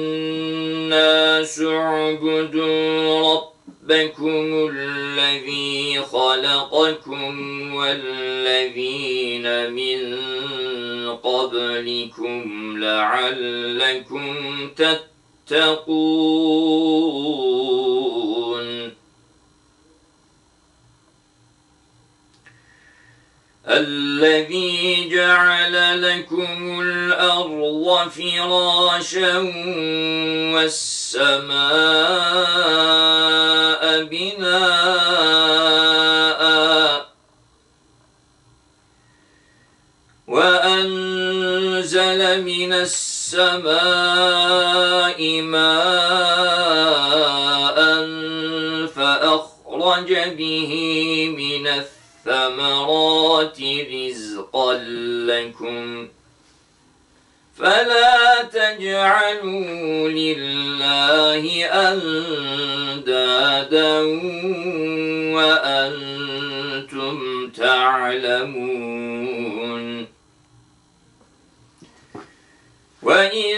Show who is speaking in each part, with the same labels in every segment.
Speaker 1: الناس اعبدوا ربكم الذي خلقكم والذين من قبلكم لعلكم تتقون الذي جعل لكم الأرض فراشا والسماء بناءً وأنزل من السماء ماء فأخرج به من الثمرات رزقا لكم فلا تجعلوا لله أندادا وأنتم تعلمون. وإن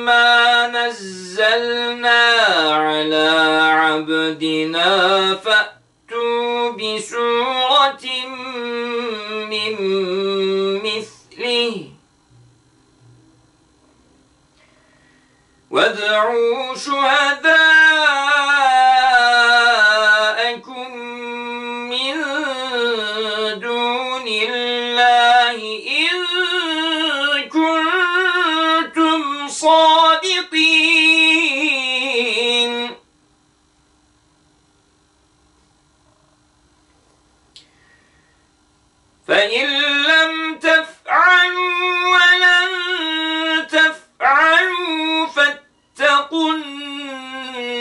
Speaker 1: مما نزلنا على عبدنا فأتوا بسورة من مثله وادعوا شهداءكم من دون الله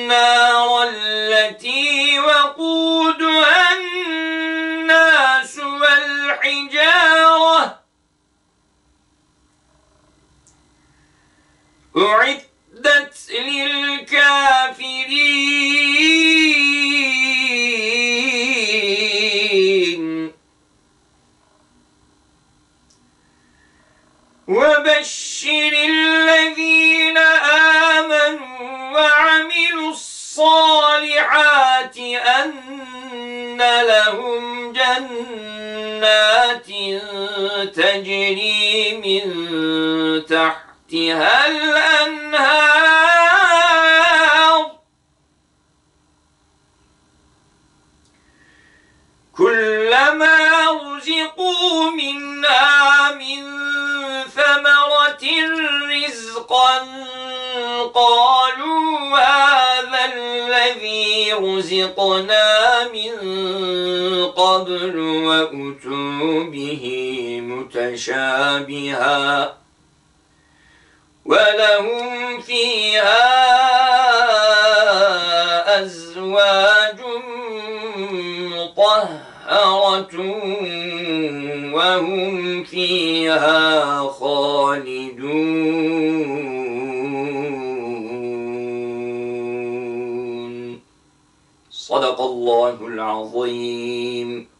Speaker 1: النار التي وقودها الناس والحجارة. أعدت للكافرين وبشر الذين الصالحات أن لهم جنات تجري من تحتها الأنهار. كلما رزقوا منها من ثمرة رزقا قالوا هذا الذي رزقنا من قبل وأتوا به متشابها ولهم فيها أزواج مطهرة وهم فيها خالدون. الله العظيم.